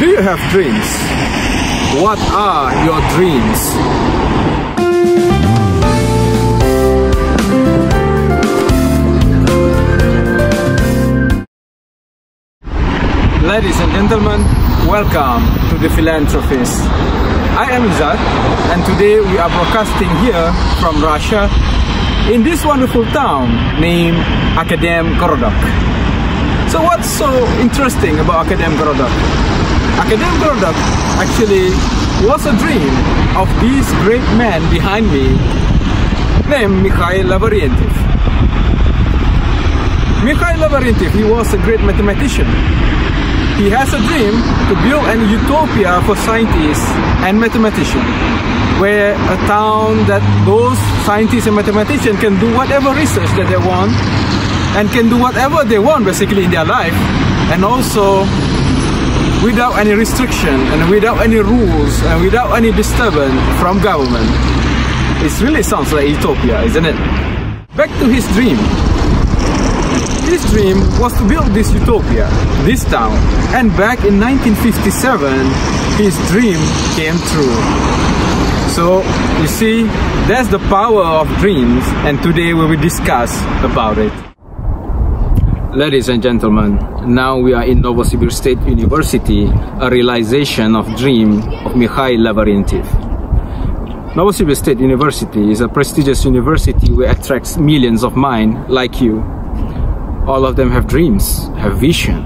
Do you have dreams? What are your dreams? Ladies and gentlemen, welcome to the Philanthropist. I am Izzat and today we are broadcasting here from Russia in this wonderful town named Akademgorodok. So what's so interesting about Akademgorodok? Akademgorodok actually was a dream of this great man behind me. Named Mikhail Lavrentyev. Mikhail Lavrentyev, he was a great mathematician. He has a dream to build an utopia for scientists and mathematicians, where a town that those scientists and mathematicians can do whatever research that they want and can do whatever they want basically in their life, and also without any restriction and without any rules and without any disturbance from government. It really sounds like utopia, isn't it? Back to his dream. His dream was to build this utopia, this town, and back in 1957, his dream came true. So, you see, that's the power of dreams, and today we will discuss about it. Ladies and gentlemen, now we are in Novosibirsk State University, a realization of dream of Mikhail Lavrentyev. Novosibirsk State University is a prestigious university where attracts millions of minds like you all of them have dreams, have vision,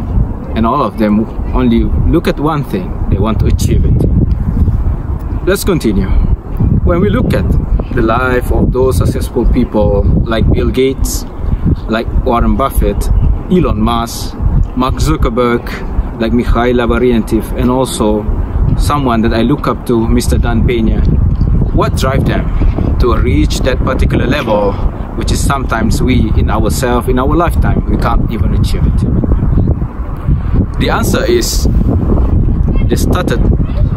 and all of them only look at one thing, they want to achieve it. Let's continue. When we look at the life of those successful people like Bill Gates, like Warren Buffett, Elon Musk, Mark Zuckerberg, like Mikhail Lavrentyev, and also someone that I look up to, Mr. Dan Pena, what drive them to reach that particular level which is sometimes we in ourselves in our lifetime we can't even achieve it? The answer is they started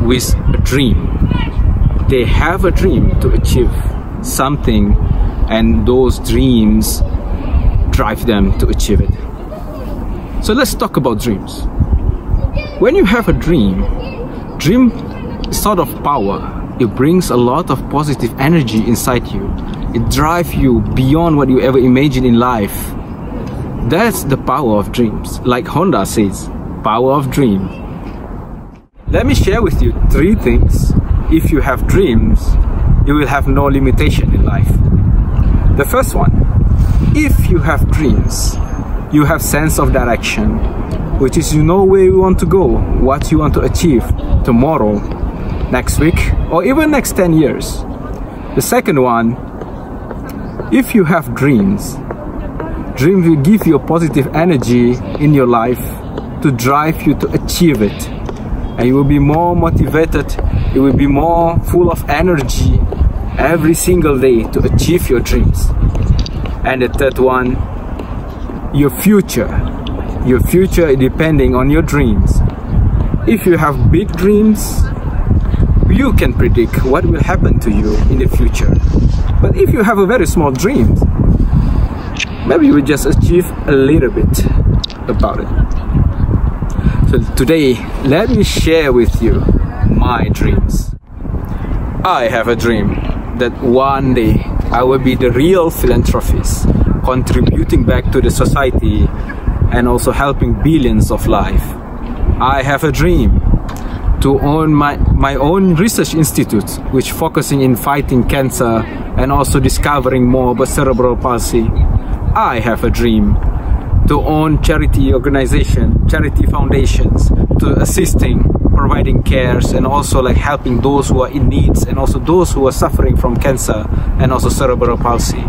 with a dream. They have a dream to achieve something and those dreams drive them to achieve it so let's talk about dreams when you have a dream dream is sort of power it brings a lot of positive energy inside you it drives you beyond what you ever imagined in life. That's the power of dreams. Like Honda says, power of dream. Let me share with you three things. If you have dreams, you will have no limitation in life. The first one, if you have dreams, you have sense of direction, which is you know where you want to go, what you want to achieve tomorrow, next week, or even next 10 years. The second one, if you have dreams, dreams will give you a positive energy in your life to drive you to achieve it. And you will be more motivated, you will be more full of energy every single day to achieve your dreams. And the third one, your future. Your future depending on your dreams. If you have big dreams, you can predict what will happen to you in the future. But if you have a very small dream, maybe you will just achieve a little bit about it. So today, let me share with you my dreams. I have a dream that one day I will be the real philanthropist, contributing back to the society and also helping billions of life. I have a dream to own my, my own research institute, which focusing in fighting cancer and also discovering more about cerebral palsy. I have a dream to own charity organization, charity foundations, to assisting, providing cares, and also like helping those who are in needs and also those who are suffering from cancer and also cerebral palsy.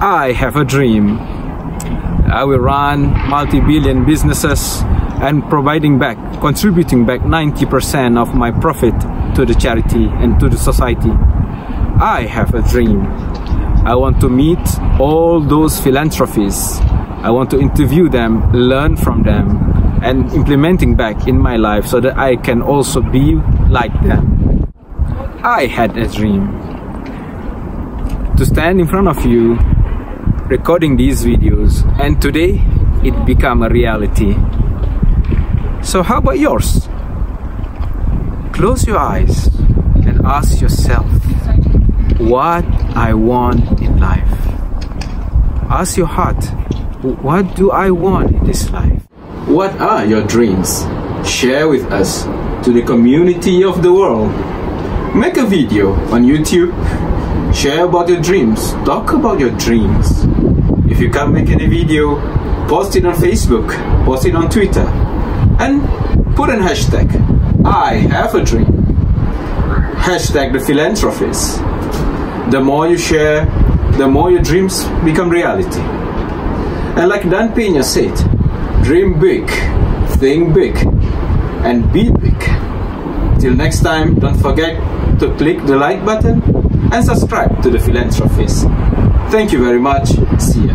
I have a dream. I will run multi-billion businesses and providing back, contributing back 90% of my profit to the charity and to the society. I have a dream. I want to meet all those philanthropists. I want to interview them, learn from them, and implementing back in my life so that I can also be like them. I had a dream to stand in front of you recording these videos and today it became a reality so how about yours? close your eyes and ask yourself what I want in life. Ask your heart, what do I want in this life? What are your dreams? Share with us to the community of the world. Make a video on YouTube. Share about your dreams. Talk about your dreams. If you can't make any video, post it on Facebook, post it on Twitter, and put an hashtag. I have a dream. Hashtag the philanthropist. The more you share, the more your dreams become reality. And like Dan Pena said, dream big, think big, and be big. Till next time, don't forget to click the like button and subscribe to the philanthropist. Thank you very much. See ya.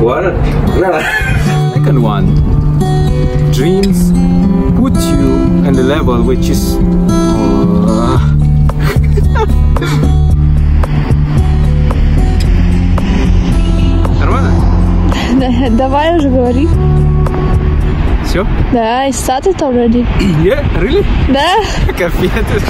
What? Second one. Dreams put you in the level which is. uh, Давай уже говори. Все? Да, I started already. Yeah, really? Да. Капец.